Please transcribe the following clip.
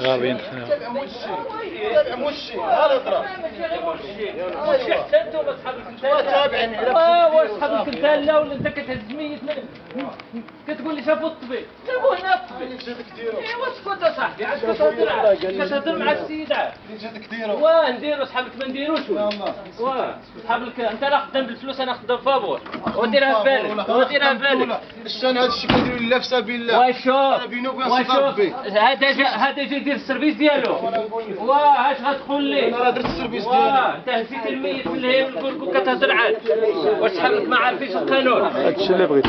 غابين. تابع موشي تابع موشي ها الهضره واش حتى أنتم أصحاب الكنتاله تابعني آه واش اصحاب الكنتاله ولا أنت كتهز ميت كتقول لي شافوا الطبيب. شافوا هنا الطبيب. اللي جاتك ديرو ايوا اسكت اصاحبي عاد كتهضر كتهضر مع السيدة. اللي جاتك ديرو واه نديرو صحابك ما نديروش. واه صحاب الك... أنت راه خدام بالفلوس أنا خدام فابور. وديرها في بالك. وديرها في بالك. الشان هذا الشيء كيديروا لله في سبيل الله وشوف بيني وبين ربي. هذا جا هذا جا يدير السيرفيس ديالو. واه اش غتقول لي. أنا راه درت السيرفيس ديالي. واه أنت هزيت الميت من الهيم الكركو كتهضر عاد. واش شحال ما عارفينش القانون. هادشي اللي بغيت